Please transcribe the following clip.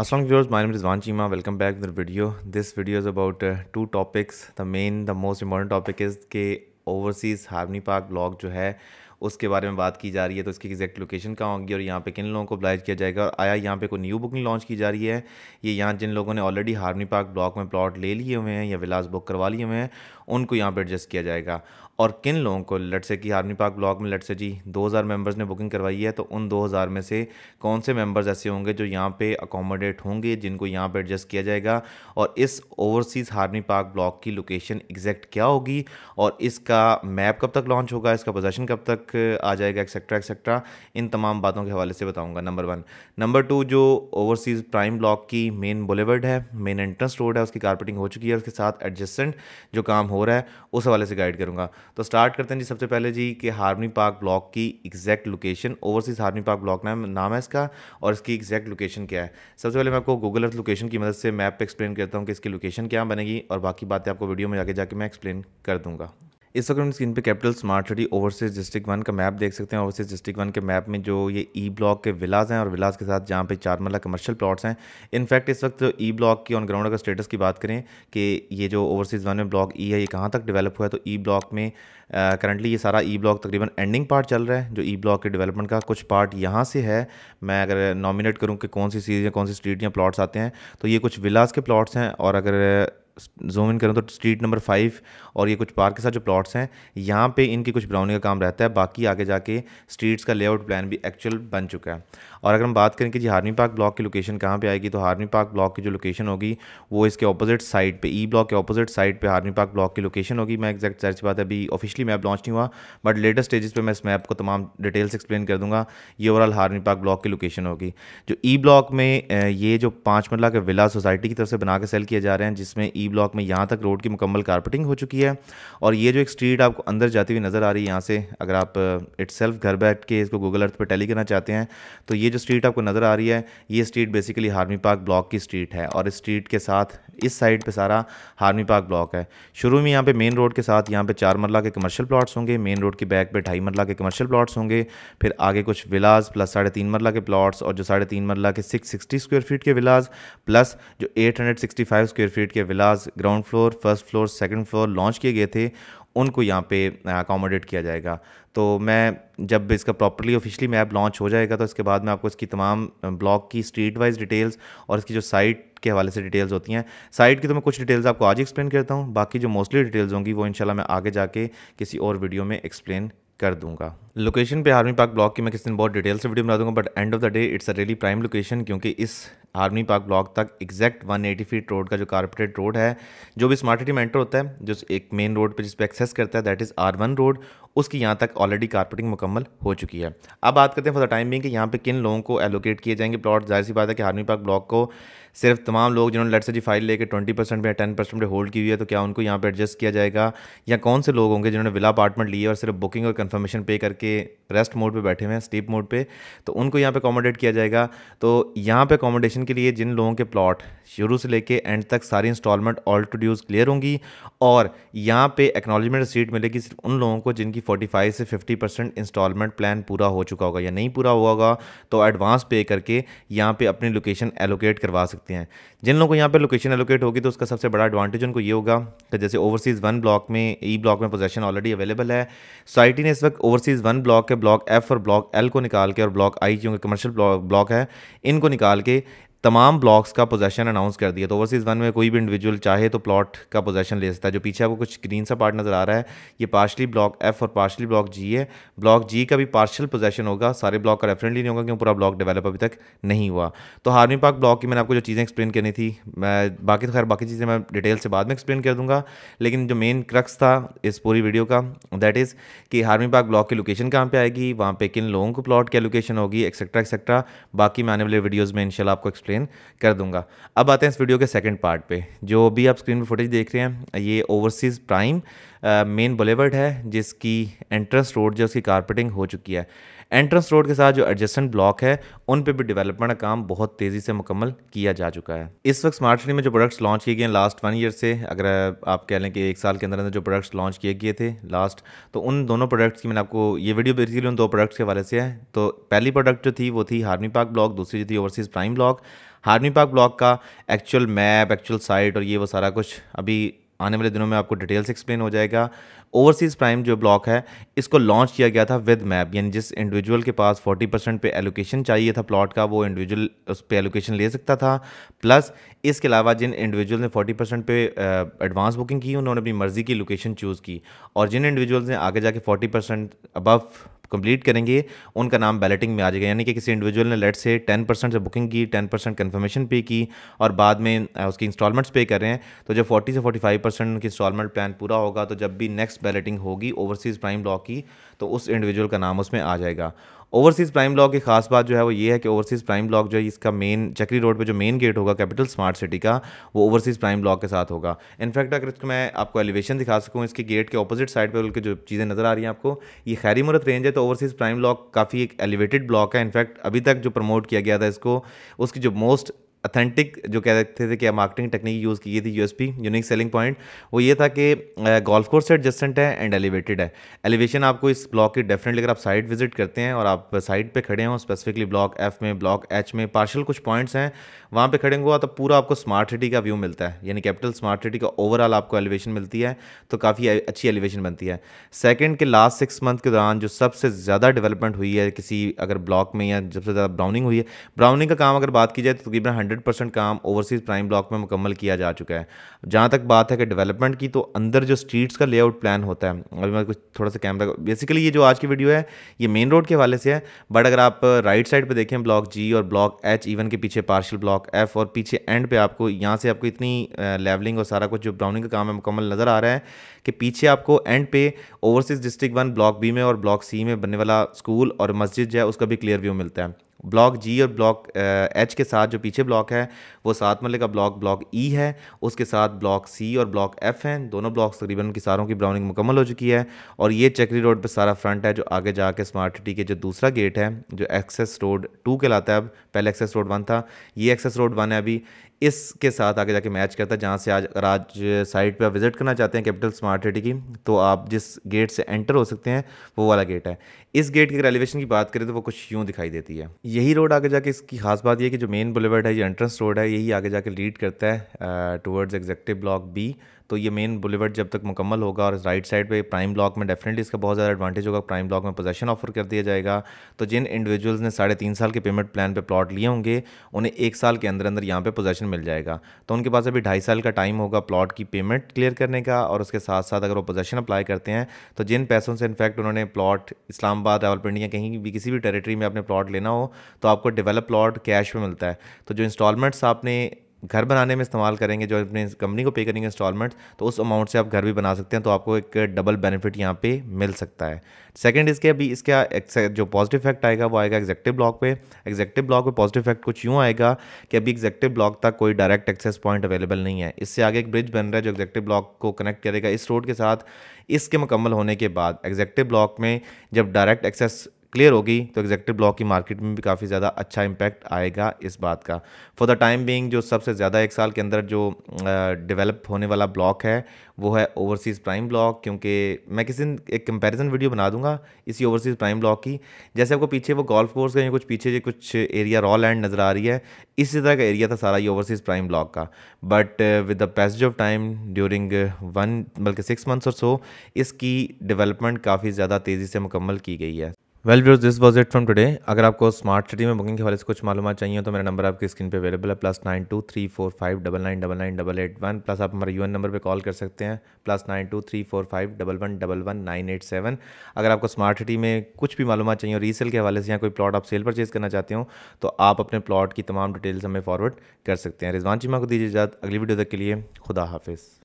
Assalamualaikum viewers, my name is Rizwan Chima. Welcome back to the video. This video is about uh, two topics. The main, the कि Overseas Harmony Park block जो है उसके बारे में बात की जा रही है तो इसकी एग्जैक्ट लोकेशन कहाँ होगी और यहाँ पे किन लोगों को अप्लाई किया जाएगा और आया यहाँ पे कोई न्यू बुकिंग लॉन्च की जा रही है ये यहाँ जिन लोगों ने ऑलरेडी हार्मनी पार्क ब्लॉक में प्लॉट ले लिए हुए हैं या विलास बुक करवा लिए हुए हैं उनको यहाँ पे एडजस्ट किया जाएगा और किन लोगों को? लट से कि आर्मी पार्क ब्लॉक में लट से जी 2000 मेंबर्स ने बुकिंग करवाई है तो उन 2000 में से कौन से मेंबर्स ऐसे होंगे जो यहाँ पे अकोमोडेट होंगे, जिनको यहाँ पे एडजस्ट किया जाएगा? और इस ओवरसीज़ हार्मी पार्क ब्लॉक की लोकेशन एग्जैक्ट क्या होगी? और इसका मैप कब तक लॉन्च होगा? इसका पोजेशन कब तक आ जाएगा? एक्सेट्रा एक्सेट्रा इन तमाम बातों के हवाले से बताऊँगा नंबर वन नंबर टू जो ओवरसीज़ प्राइम ब्लॉक की मेन बुलेवर्ड है मेन एंट्रेंस रोड है, उसकी कारपेटिंग हो चुकी है, उसके साथ एडजस्टेंट जो काम हो रहा है, उस हवाले से गाइड करूँगा। तो स्टार्ट करते हैं जी सबसे पहले जी कि हार्मनी पार्क ब्लॉक की exact location Overseas Harmony Park block नाम नाम है इसका और इसकी एग्जैक्ट लोकेशन क्या है। सबसे पहले मैं आपको गूगल अर्थ लोकेशन की मदद से मैप पे एक्सप्लेन करता हूँ कि इसकी लोकेशन क्या बनेगी और बाकी बातें आपको वीडियो में आगे जाके मैं एक्सप्लेन कर दूँगा। इस वक्त हम स्क्रीन पे Capital Smart City Overseas District One का मैप देख सकते हैं। ओवरसीज डिस्ट्रिक्ट वन के मैप में जो ये ई ब्लॉक के विलाज हैं और विलाज के साथ जहाँ पे चार मरला कमर्शियल प्लॉट्स हैं इनफैक्ट इस वक्त ई ब्लॉक की ऑन ग्राउंड का स्टेटस की बात करें कि ये जो ओवरसीज़ वन में ब्लॉक ई है, ये कहाँ तक डेवलप हुआ है तो ई ब्लॉक में करंटली ये सारा ई ब्लॉक तकरीबन एंडिंग पार्ट चल रहा है। जो ई ब्लॉक के डेवलपमेंट का कुछ पार्ट यहाँ से है। मैं अगर नॉमिनेट करूँ कि कौन सी सीरीज़ या कौन सी स्ट्रीट या प्लॉट्स आते हैं तो ये कुछ विलाज के प्लॉट्स हैं। और अगर जूम इन करूँ तो स्ट्रीट नंबर फाइव और ये कुछ पार्क के साथ जो प्लॉट्स हैं, यहाँ पे इनकी कुछ ब्राउनिंग का काम रहता है, बाकी आगे जाके स्ट्रीट्स का लेआउट प्लान भी एक्चुअल बन चुका है। और अगर हम बात करें कि जी हार्मी पार्क ब्लॉक की लोकेशन कहाँ पे आएगी तो हार्मी पार्क ब्लॉक की जो लोकेशन होगी, वो इसके अपोजिट साइड पे ई ब्लॉक के अपोजिट साइड पे हार्मी पार्क ब्लॉक की लोकेशन होगी। मैं एक्जैक्ट सर्च बात है, अभी ऑफिशियली मैप लॉन्च नहीं हुआ बट लेटेस्ट स्टेजेस पर मैं इस मैप को तमाम डिटेल्स एक्सप्लेन कर दूँगा, ये ओवरऑल हार्मी पार्क ब्लॉक की लोकेशन होगी। जो ई ब्लॉक में ये जो पाँच मरला के विला सोसाइटी की तरफ़ से बना के सेल किए जा रहे हैं, जिसमें ई ब्लॉक में यहाँ तक रोड की मुकम्मल कारपेटिंग हो चुकी है और ये जो एक स्ट्रीट आपको अंदर जाती हुई नज़र आ रही है, यहाँ से अगर आप इट घर बैठ के इसको गूगल अर्थ पर टैली करना चाहते हैं तो ये जो स्ट्रीट आपको नज़र आ रही है, ये street basically Harmony Park block की स्ट्रीट है और इस स्ट्रीट के साथ, इस साइड पे सारा हार्मी पार्क ब्लॉक है। शुरू में यहाँ पे मेन रोड के साथ यहाँ पे चार मरला के कमर्शियल प्लॉट्स होंगे मेन रोड की बैक पे ढाई मरला के कमर्शियल प्लॉट्स होंगे, फिर आगे कुछ विलाज प्लस साढ़े तीन मरला के प्लॉट्स और जो साढ़े तीन मरला के सिक्स सिक्सटी स्क्वेयर फीट के विलाज प्लस जो eight hundred sixty five square feet के villas ground floor first floor second floor launch किए गए थे, उनको यहाँ पे अकोमोडेट किया जाएगा। तो मैं, जब इसका प्रॉपरली ऑफिशियली मैप लॉन्च हो जाएगा तो इसके बाद मैं आपको इसकी तमाम ब्लॉक की स्ट्रीट वाइज डिटेल्स और इसकी जो साइट के हवाले से डिटेल्स होती हैं। साइट की तो मैं कुछ डिटेल्स आपको आज एक्सप्लेन करता हूँ, बाकी जो मोस्टली डिटेल्स होंगी, वो इंशाल्लाह मैं आगे जाके किसी और वीडियो में एक्सप्लेन कर दूँगा। लोकेशन पे आर्मी पार्क ब्लॉक की मैं किसी दिन बहुत डिटेल से वीडियो बना दूँगा but end of the day it's a really prime location क्योंकि इस आर्मी पार्क ब्लॉक तक एग्जैक्ट 180 फीट रोड का जो कारपेटेड रोड है, जो भी स्मार्ट सिटी में होता है, जो एक मेन रोड पे जिस पर एक्सेस करता है that is R one road उसकी यहाँ तक ऑलरेडी कारपेटिंग मुकम्मल हो चुकी है। अब बात करते हैं फॉर द टाइम बिंग कि यहाँ पे किन लोगों को एलोकेट किए जाएँगे प्लॉट ज़ाहिर सी बात है कि आर्मी पार्क ब्लॉक को सिर्फ़ तमाम लोग जिन्होंने लेट से जी फ़ाइल लेके ट्वेंटी परसेंट में टेन परसेंट होल्ड की हुई है तो क्या उनको यहाँ पर एडजस्ट किया जाएगा? या कौन से लोग होंगे जिन्होंने विला अपार्टमेंट लिए और सिर्फ़ बुकिंग और कन्फर्मेशन पे करके रेस्ट मोड पर बैठे हुए हैं स्लीप मोड पर तो उनको यहाँ पर अकोमोडेट किया जाएगा। तो यहाँ पर अकोमोडेशन के लिए जिन लोगों के प्लॉट शुरू से लेके एंड तक सारी instalment all to dues clear होंगी और यहाँ पर एक्नॉलेजमेंट सीट मिलेगी सिर्फ़ उन लोगों को जिनकी 45 से 50 परसेंट इंस्टॉलमेंट प्लान पूरा हो चुका होगा या नहीं पूरा हुआ होगा तो एडवांस पे करके यहाँ पे अपनी लोकेशन एलोकेट करवा सकते हैं। जिन लोगों को यहाँ पे लोकेशन एलोकेट होगी तो उसका सबसे बड़ा एडवांटेज उनको ये होगा कि जैसे ओवरसीज़ वन ब्लॉक में ई ब्लॉक में पोजेशन ऑलरेडी अवेलेबल है। सोसाइटी ने इस वक्त ओवरसीज़ वन ब्लॉक के ब्लॉक एफ़ और ब्लॉक एल को निकाल के और ब्लॉक आई जो कमर्शियल ब्लॉक है, इनको निकाल के तमाम ब्लॉक्स का पोजेशन अनाउंस कर दिया। तो ओवरसीज़ वन में कोई भी इंडिविजुअल चाहे तो प्लॉट का पोजेशन ले सकता है। जो पीछे आपको कुछ ग्रीन सा पार्ट नज़र आ रहा है, ये पार्शली ब्लॉक एफ़ और पार्शली ब्लॉक जी है। ब्लॉक जी का भी पार्शल पोजेशन होगा। सारे ब्लॉक का रेफरेंटली नहीं होगा क्योंकि पूरा ब्लॉक डेवलप अभी तक नहीं हुआ। तो हार्मी पार्क ब्लॉक की मैंने आपको जो चीज़ें एक्सप्लेन करनी थी, मैं बाकी तो खैर बाकी चीज़ें मैं डिटेल से बाद में एक्सप्लेन कर दूँगा। लेकिन जो मेन क्रक्स था इस पूरी वीडियो का दैट इज़ कि हार्मी पार्क ब्लॉक की लोकेशन कहाँ पर आएगी, वहाँ पर किन लोगों को प्लॉट की लोकेशन होगी एक्सेट्रा एक्सेट्रा बाकी मैं आने वाले वीडियोज़ में इनशाला आपको एक्सप्लेन कर दूँगा। अब आते हैं इस वीडियो के सेकंड पार्ट पे। जो भी आप स्क्रीन पर फुटेज देख रहे हैं, ये ओवरसीज़ प्राइम मेन बुलेवर्ड है, जिसकी एंट्रेंस रोड जो उसकी कारपेटिंग हो चुकी है। एंट्रेंस रोड के साथ जो एडजस्टेंट ब्लॉक है, उन पे भी डेवलपमेंट का काम बहुत तेज़ी से मुकम्मल किया जा चुका है। इस वक्त स्मार्ट सिटी में जो प्रोडक्ट्स लॉन्च किए गए हैं लास्ट वन ईयर से, अगर आप कह लें कि एक साल के अंदर अंदर जो प्रोडक्ट्स लॉन्च किए गए थे लास्ट तो उन दोनों प्रोडक्ट्स की मैंने आपको ये वीडियो बेसिकली उन दो प्रोडक्ट्स के हवाले से है। तो पहली प्रोडक्ट जो थी वो थी हार्मी पार्क ब्लॉक दूसरी जो थी Overseas Prime block Harmony Park block का एक्चुअल मैप एक्चुअल साइट और ये वो सारा कुछ अभी आने वाले दिनों में आपको डिटेल्स एक्सप्लेन हो जाएगा। ओवरसीज़ प्राइम जो ब्लॉक है, इसको लॉन्च किया गया था विद मैप यानी जिस इंडिविजुअल के पास 40 परसेंट पे एलोकेशन चाहिए था प्लॉट का, वो इंडिविजुअल उस पर एलोकेशन ले सकता था। प्लस इसके अलावा जिन इंडिविजुअल ने 40 परसेंट पे एडवांस बुकिंग की, उन्होंने अपनी मर्ज़ी की लोकेशन चूज़ की। और जिन इंडिविजुअल्स ने आगे जाके 40 परसेंट अबव कंप्लीट करेंगे, उनका नाम बैलेटिंग में आ जाएगा। यानी कि किसी इंडिविजुअल ने लेट से टेन परसेंट से बुकिंग की टेन परसेंट कन्फर्मेशन पे की और बाद में उसकी इंस्टॉलमेंट्स पे कर रहे हैं तो जब फोर्टी से फोर्टी फाइव परसेंट उनकी इंस्टॉलमेंट प्लान पूरा होगा तो जब भी नेक्स्ट बैलेटिंग होगी ओवरसीज़ प्राइम ब्लॉक की तो उस इंडिविजुअल का नाम उसमें आ जाएगा। ओवरसीज़ प्राइम ब्लॉक की खास बात जो है वो ये है कि ओवरसीज़ प्राइम ब्लॉक जो है, इसका मेन, चक्री रोड पे जो मेन गेट होगा, कैपिटल स्मार्ट सिटी का, वो ओवरसीज़ प्राइम ब्लॉक के साथ होगा। इनफैक्ट अगर इसको मैं आपको एलिवेशन दिखा सकूँ, इसके गेट के ऑपोजिट साइड पर उनकी जो चीज़ें नज़र आ रही हैं आपको, ये खैरी मुरत रेंज है तो ओवरसीज़ प्राइम ब्लॉक काफ़ी एक एलिवेटेड ब्लॉक है। इनफैक्ट अभी तक जो प्रमोट किया गया था इसको, उसकी जो मोस्ट अथेंटिक जो कह कहते थे कि मार्केटिंग टेक्निक यूज़ की गई थी यूएसपी यूनिक सेलिंग पॉइंट वो ये था कि गोल्फ कोर्स एडजस्टेंट है एंड एलिवेटेड है। एलिवेशन आपको इस ब्लॉक की डेफिनेटली अगर आप साइड विज़िट करते हैं और आप साइड पे खड़े हों स्पेसिफिकली ब्लॉक एफ़ में ब्लॉक एच में पार्शल कुछ पॉइंट्स हैं, वहाँ पे खड़े हुआ तो पूरा आपको स्मार्ट सिटी का व्यू मिलता है। यानी कैपिटल स्मार्ट सिटी का ओवरऑल आपको एलिवेशन मिलती है तो काफ़ी अच्छी एलिवेशन बनती है। सेकेंड के लास्ट सिक्स मंथ के दौरान जो सबसे ज़्यादा डेवलपमेंट हुई है, किसी अगर ब्लॉक में या सबसे ज़्यादा ब्राउनिंग हुई है ब्राउनिंग का काम अगर बात की जाए तो तकरीबन हंड्रेड परसेंट काम ओवरसीज़ प्राइम ब्लॉक में मुकम्मल किया जा चुका है। जहाँ तक बात है कि डेवलपमेंट की तो अंदर जो स्ट्रीट्स का लेआउट प्लान होता है, अभी मैं कुछ थोड़ा सा कैमरा बेसिकली ये जो आज की वीडियो है, ये मेन रोड के हवाले से है बट अगर आप राइट साइड पर देखें ब्लॉक जी और ब्लॉक एच इवन के पीछे पार्शल ब्लॉक एफ़ और पीछे एंड पे आपको, यहाँ से आपको इतनी लेवलिंग और सारा कुछ जो ब्राउनिंग का काम है मुकम्मल नज़र आ रहा है कि पीछे आपको एंड पे overseas district one block B में और ब्लॉक सी में बनने वाला स्कूल और मस्जिद जो है, उसका भी क्लियर व्यू मिलता है। ब्लॉक जी और ब्लॉक एच के साथ जो पीछे ब्लॉक है, वो सात मरले का ब्लॉक ब्लॉक ई है, उसके साथ ब्लॉक सी और ब्लॉक एफ़ हैं, दोनों ब्लॉक तकरीबन उनकी सारों की ब्राउनिंग मुकम्मल हो चुकी है, और ये चक्री रोड पर सारा फ्रंट है, जो आगे जाके स्मार्ट सिटी के जो दूसरा गेट है, जो एक्सेस रोड टू कहलाता है, अब पहले एक्सेस रोड वन था, ये एक्सेस रोड वन है अभी इसके साथ आगे जाके मैच करता है, जहाँ से आज अगर आज साइट पे आप विज़िट करना चाहते हैं कैपिटल स्मार्ट सिटी की तो आप जिस गेट से एंटर हो सकते हैं, वो वाला गेट है। इस गेट की अगर एलिवेशन की बात करें तो वो कुछ यूँ दिखाई देती है। यही रोड आगे जाके इसकी खास बात यह कि जो मेन बुलेवर्ड है, ये एंट्रेंस रोड है, यही आगे जाके लीड करता है टूवर्ड्स एग्जेक्टिव ब्लॉक बी तो ये मेन बुलेवर्ड जब तक मुकम्मल होगा और राइट साइड पे प्राइम ब्लॉक में डेफिनेटली इसका बहुत ज़्यादा एडवांटेज होगा। प्राइम ब्लॉक में पोजेशन ऑफ़र कर दिया जाएगा। तो जिन इंडिविजुअल्स ने साढ़े तीन साल के पेमेंट प्लान पे प्लॉट लिए होंगे, उन्हें एक साल के अंदर अंदर यहाँ पे पोजेशन मिल जाएगा। तो उनके पास अभी ढाई साल का टाइम होगा प्लॉट की पेमेंट क्लियर करने का और उसके साथ साथ अगर वो पोजेशन अप्लाई करते हैं तो जिन पैसों से इनफैक्ट उन्होंने प्लॉट इस्लामाबाद, रावलपिंडी या कहीं भी किसी भी टेरिटरी में अपने प्लॉट लेना हो तो आपको डेवलप प्लॉट कैश में मिलता है। तो जो इंस्टॉलमेंट्स आपने घर बनाने में इस्तेमाल करेंगे, जो अपने कंपनी को पे करेंगे इंस्टॉलमेंट तो उस अमाउंट से आप घर भी बना सकते हैं तो आपको एक डबल बेनिफिट यहाँ पे मिल सकता है। सेकंड इसके अभी, इसका जो पॉजिटिव इफ़ेक्ट आएगा, वो आएगा एग्जेक्टिव ब्लॉक पे। एग्जेक्टिव ब्लॉक पे पॉजिटिव इफ़ेक्ट कुछ यूँ आएगा कि अभी एग्जेक्टिव ब्लॉक तक कोई डायरेक्ट एक्सेस पॉइंट अवेलेबल नहीं है। इससे आगे एक ब्रिज बन रहा है, जो एग्जेक्टिव ब्लॉक को कनेक्ट करेगा। इस रोड के साथ, इसके मुकम्मल होने के बाद एग्जेक्टिव ब्लॉक में जब डायरेक्ट एक्सेस क्लियर होगी तो एग्जेक्टिव ब्लॉक की मार्केट में भी काफ़ी ज़्यादा अच्छा इम्पैक्ट आएगा इस बात का। फॉर द टाइम बीइंग जो सबसे ज़्यादा एक साल के अंदर जो डेवलप होने वाला ब्लॉक है, वो है ओवरसीज़ प्राइम ब्लॉक क्योंकि मैं किसी दिन एक कंपैरिजन वीडियो बना दूँगा इसी ओवरसीज़ प्राइम ब्लॉक की। जैसे आपको पीछे वो गोल्फ कोर्स का या कुछ पीछे कुछ एरिया रॉ लैंड नज़र आ रही है, इसी तरह का एरिया था सारा ये ओवरसीज़ प्राइम ब्लॉक का। But with the passage of time during one बल्कि सिक्स मंथ्स और सो इसकी डेवलपमेंट काफ़ी ज़्यादा तेज़ी से मुकम्मल की गई है। Well views this was it from today अगर आपको स्मार्ट सिटी में बुकिंग के हवाले से कुछ मालूम चाहिए तो मेरा नंबर आपकी स्क्रीन पे अवेलेबल है plus nine two three four five double nine double nine double eight one plus आप हमारे यूएन नंबर पे कॉल कर सकते हैं plus nine two three four five double one double one nine eight seven अगर आपको smart city में कुछ भी मालूम चाहिए और रीसेल के हवाले से या कोई प्लॉट आप सेल परचेज करना चाहते हो तो आप अपने प्लॉट की तमाम डिटेल्स हमें फॉरवर्ड कर सकते हैं। रिजवान चीमा को दीजिए इजाज़त। अगली वीडियो तक के लिए खुदा हाफिज़।